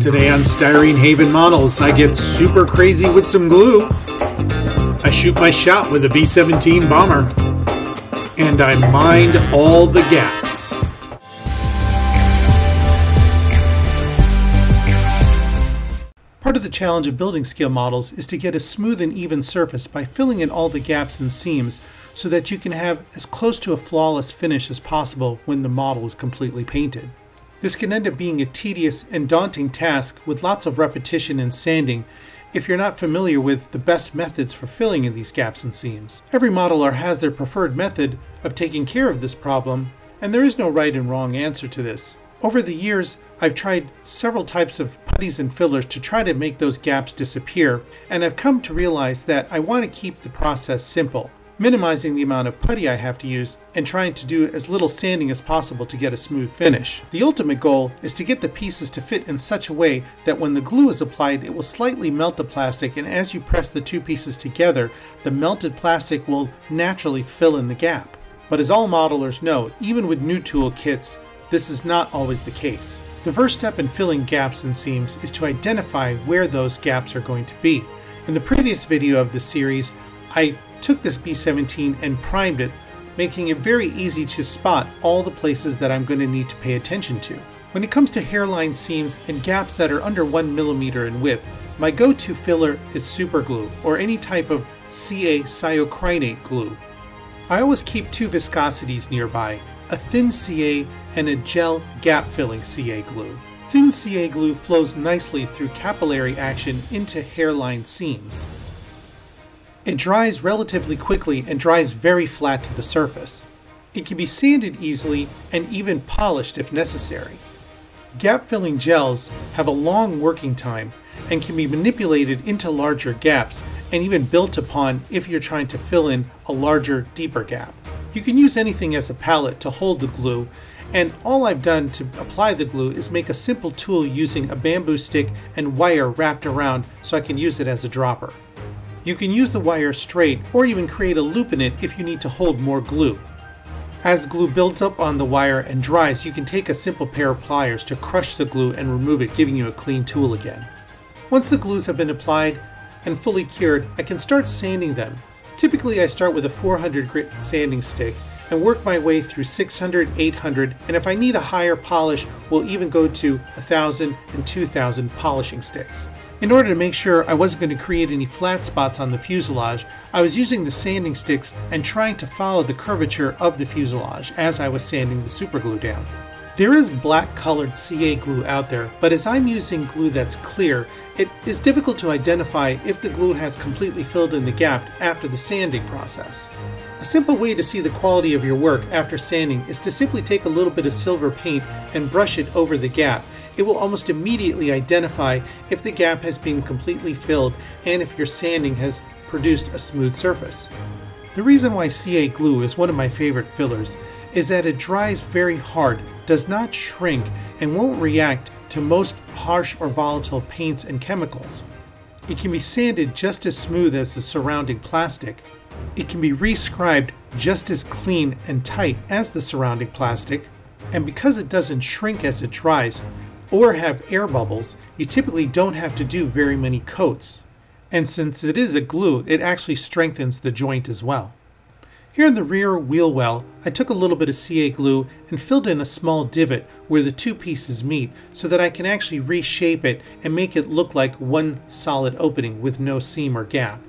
Today on Styrene Haven Models, I get super crazy with some glue. I shoot my shot with a B 17 bomber. And I mind all the gaps. Part of the challenge of building scale models is to get a smooth and even surface by filling in all the gaps and seams so that you can have as close to a flawless finish as possible when the model is completely painted. This can end up being a tedious and daunting task with lots of repetition and sanding if you're not familiar with the best methods for filling in these gaps and seams. Every modeler has their preferred method of taking care of this problem, and there is no right and wrong answer to this. Over the years, I've tried several types of putties and fillers to try to make those gaps disappear, and I've come to realize that I want to keep the process simple minimizing the amount of putty I have to use and trying to do as little sanding as possible to get a smooth finish. The ultimate goal is to get the pieces to fit in such a way that when the glue is applied it will slightly melt the plastic and as you press the two pieces together the melted plastic will naturally fill in the gap. But as all modelers know, even with new tool kits, this is not always the case. The first step in filling gaps and seams is to identify where those gaps are going to be. In the previous video of the series, I took this B17 and primed it, making it very easy to spot all the places that I'm going to need to pay attention to. When it comes to hairline seams and gaps that are under 1mm in width, my go-to filler is superglue or any type of CA cyanoacrylate glue. I always keep two viscosities nearby, a thin CA and a gel gap filling CA glue. Thin CA glue flows nicely through capillary action into hairline seams. It dries relatively quickly and dries very flat to the surface. It can be sanded easily and even polished if necessary. Gap filling gels have a long working time and can be manipulated into larger gaps and even built upon if you're trying to fill in a larger, deeper gap. You can use anything as a palette to hold the glue and all I've done to apply the glue is make a simple tool using a bamboo stick and wire wrapped around so I can use it as a dropper. You can use the wire straight or even create a loop in it if you need to hold more glue. As glue builds up on the wire and dries, you can take a simple pair of pliers to crush the glue and remove it, giving you a clean tool again. Once the glues have been applied and fully cured, I can start sanding them. Typically I start with a 400 grit sanding stick and work my way through 600, 800, and if I need a higher polish, we'll even go to 1000 and 2000 polishing sticks. In order to make sure I wasn't going to create any flat spots on the fuselage, I was using the sanding sticks and trying to follow the curvature of the fuselage as I was sanding the superglue down. There is black colored CA glue out there, but as I'm using glue that's clear, it is difficult to identify if the glue has completely filled in the gap after the sanding process. A simple way to see the quality of your work after sanding is to simply take a little bit of silver paint and brush it over the gap it will almost immediately identify if the gap has been completely filled and if your sanding has produced a smooth surface. The reason why CA glue is one of my favorite fillers is that it dries very hard, does not shrink, and won't react to most harsh or volatile paints and chemicals. It can be sanded just as smooth as the surrounding plastic. It can be rescribed just as clean and tight as the surrounding plastic, and because it doesn't shrink as it dries, or have air bubbles, you typically don't have to do very many coats. And since it is a glue, it actually strengthens the joint as well. Here in the rear wheel well, I took a little bit of CA glue and filled in a small divot where the two pieces meet so that I can actually reshape it and make it look like one solid opening with no seam or gap.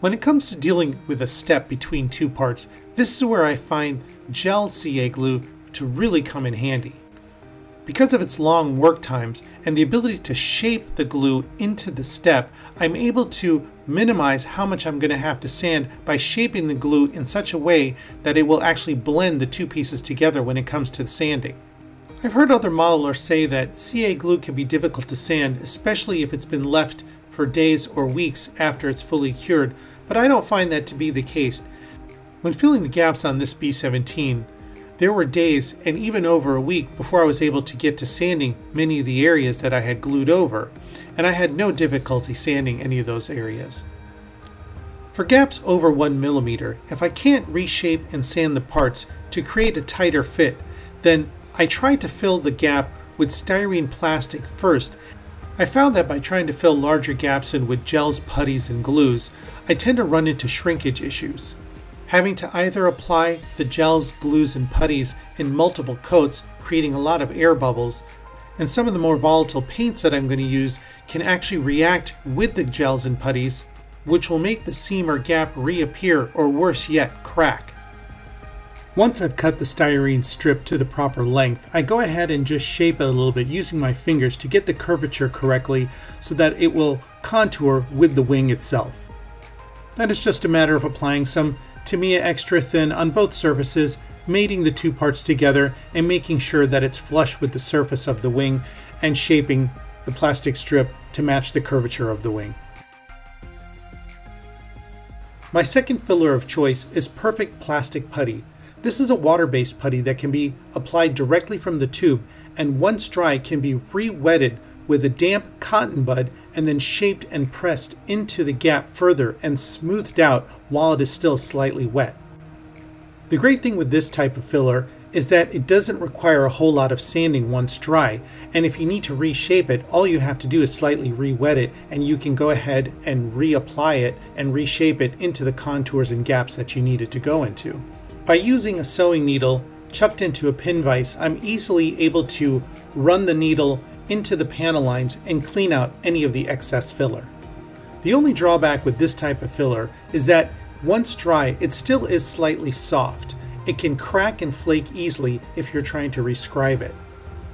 When it comes to dealing with a step between two parts, this is where I find gel CA glue to really come in handy. Because of its long work times and the ability to shape the glue into the step, I'm able to minimize how much I'm going to have to sand by shaping the glue in such a way that it will actually blend the two pieces together when it comes to sanding. I've heard other modelers say that CA glue can be difficult to sand, especially if it's been left for days or weeks after it's fully cured, but I don't find that to be the case. When filling the gaps on this B17, there were days and even over a week before I was able to get to sanding many of the areas that I had glued over, and I had no difficulty sanding any of those areas. For gaps over 1 millimeter, if I can't reshape and sand the parts to create a tighter fit, then I try to fill the gap with styrene plastic first I found that by trying to fill larger gaps in with gels, putties, and glues, I tend to run into shrinkage issues. Having to either apply the gels, glues, and putties in multiple coats, creating a lot of air bubbles, and some of the more volatile paints that I'm going to use can actually react with the gels and putties, which will make the seam or gap reappear or worse yet, crack. Once I've cut the styrene strip to the proper length, I go ahead and just shape it a little bit using my fingers to get the curvature correctly so that it will contour with the wing itself. Then it's just a matter of applying some Tamiya extra thin on both surfaces, mating the two parts together and making sure that it's flush with the surface of the wing and shaping the plastic strip to match the curvature of the wing. My second filler of choice is Perfect Plastic Putty. This is a water-based putty that can be applied directly from the tube and once dry can be re-wetted with a damp cotton bud and then shaped and pressed into the gap further and smoothed out while it is still slightly wet. The great thing with this type of filler is that it doesn't require a whole lot of sanding once dry, and if you need to reshape it, all you have to do is slightly re-wet it and you can go ahead and reapply it and reshape it into the contours and gaps that you need it to go into. By using a sewing needle chucked into a pin vise, I'm easily able to run the needle into the panel lines and clean out any of the excess filler. The only drawback with this type of filler is that once dry, it still is slightly soft. It can crack and flake easily if you're trying to rescribe it.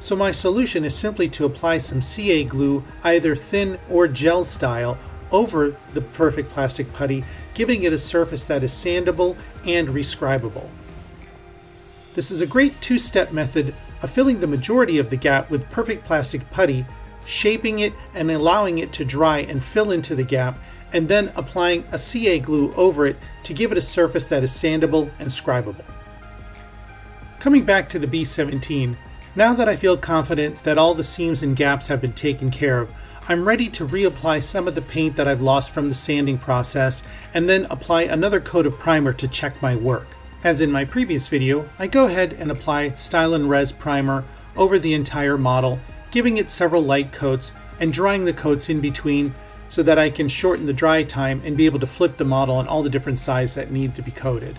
So my solution is simply to apply some CA glue, either thin or gel style, over the perfect plastic putty, giving it a surface that is sandable and rescribable. This is a great two-step method filling the majority of the gap with perfect plastic putty, shaping it and allowing it to dry and fill into the gap, and then applying a CA glue over it to give it a surface that is sandable and scribable. Coming back to the B17, now that I feel confident that all the seams and gaps have been taken care of, I'm ready to reapply some of the paint that I've lost from the sanding process and then apply another coat of primer to check my work. As in my previous video, I go ahead and apply Stynylrez Primer over the entire model, giving it several light coats and drying the coats in between so that I can shorten the dry time and be able to flip the model on all the different sizes that need to be coated.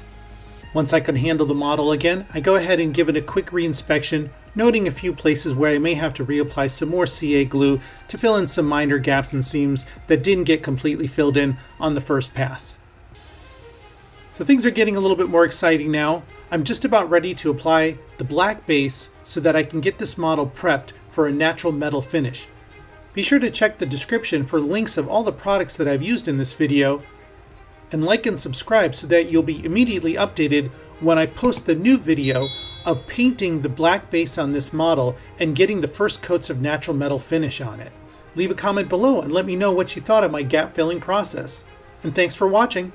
Once I can handle the model again, I go ahead and give it a quick reinspection noting a few places where I may have to reapply some more CA glue to fill in some minor gaps and seams that didn't get completely filled in on the first pass. So things are getting a little bit more exciting now. I'm just about ready to apply the black base so that I can get this model prepped for a natural metal finish. Be sure to check the description for links of all the products that I've used in this video, and like and subscribe so that you'll be immediately updated when I post the new video of painting the black base on this model and getting the first coats of natural metal finish on it. Leave a comment below and let me know what you thought of my gap filling process. And thanks for watching.